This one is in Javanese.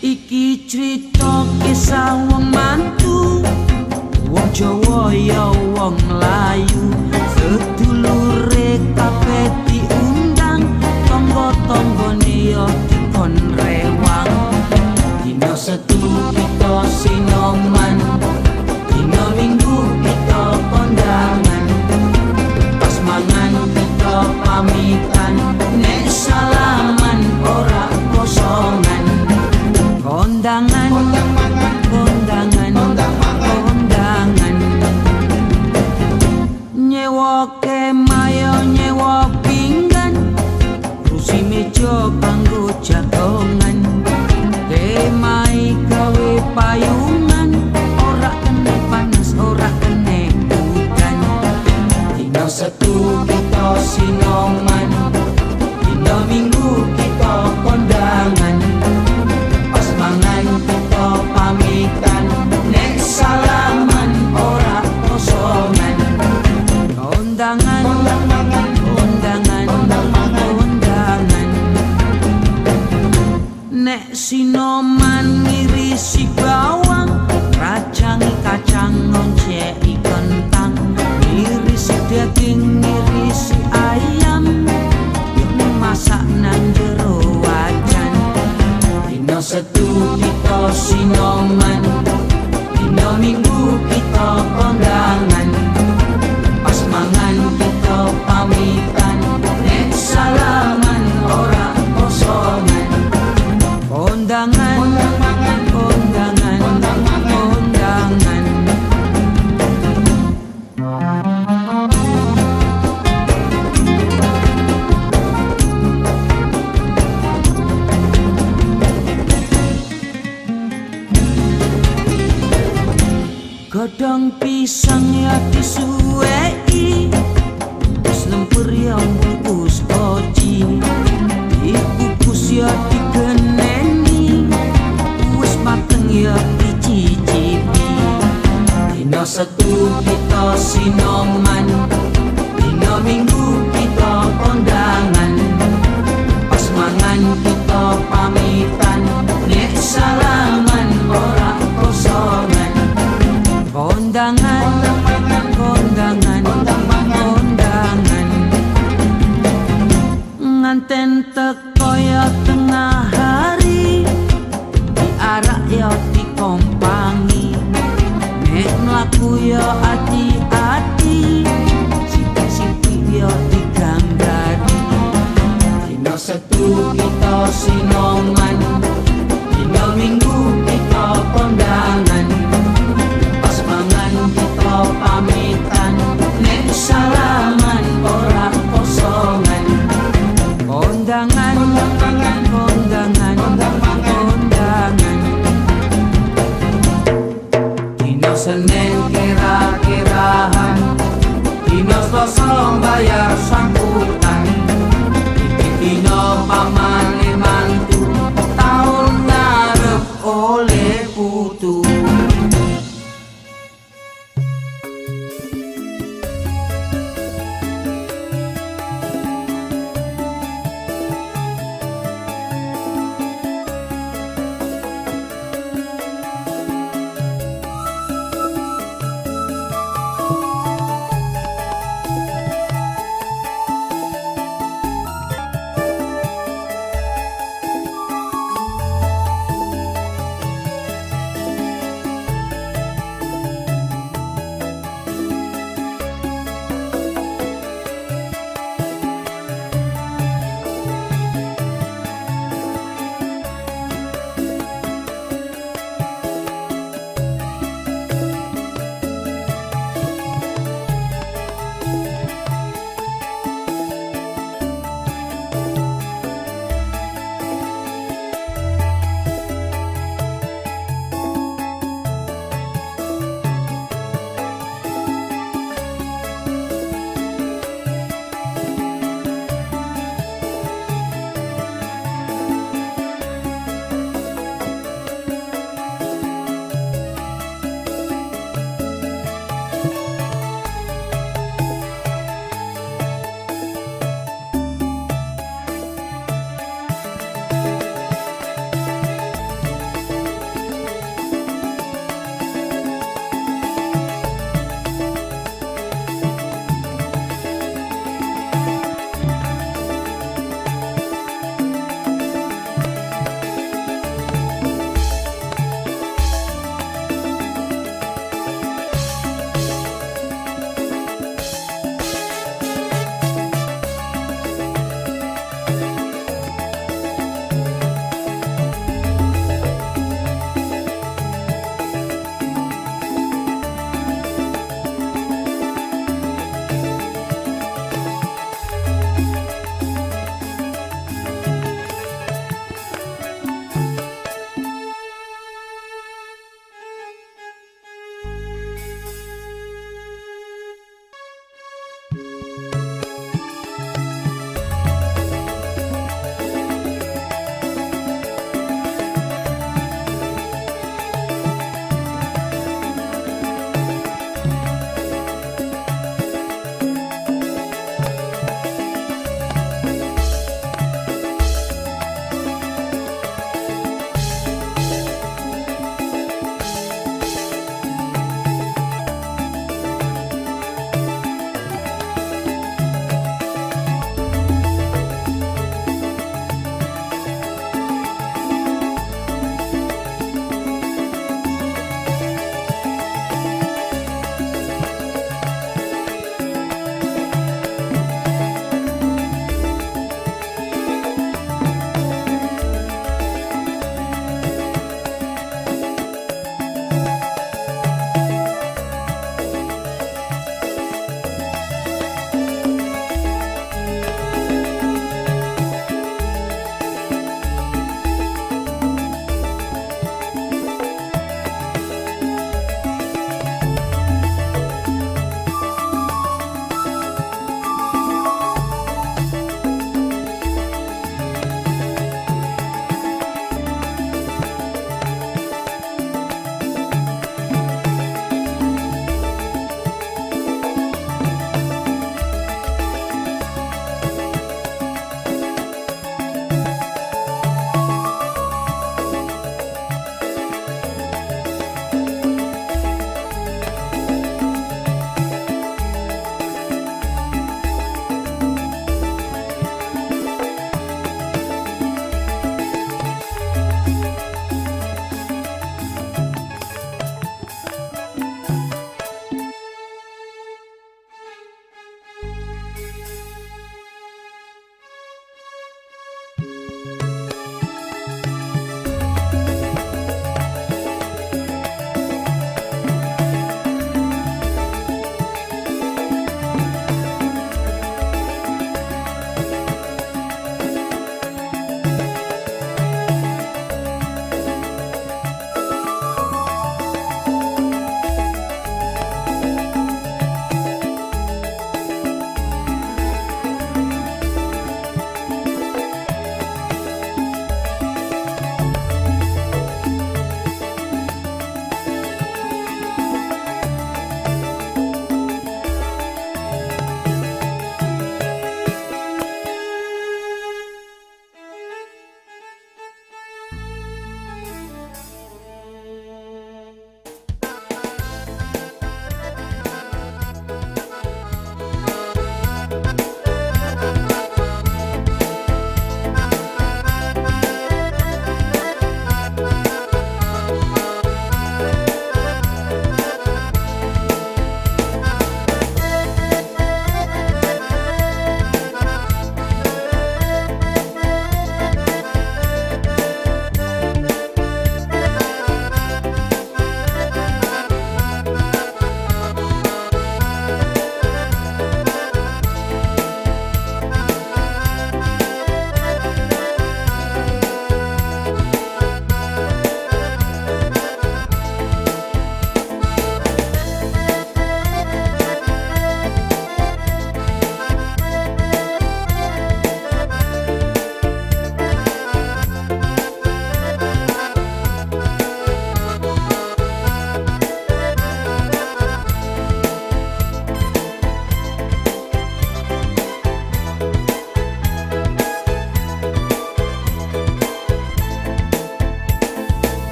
Iki cerita kisah kondangan kondangan kondangan. Nyewa kemayo nyewa pinggan. Kursi meja kanggo jagongan. Kemai kawe payungan. Ora kene panas ora kene hujan. Dina setu kita sinoma isang yati suwe setu kita sinoman Tinggal minggu kita kondangan. Pas mangan kita pamitan Nek salah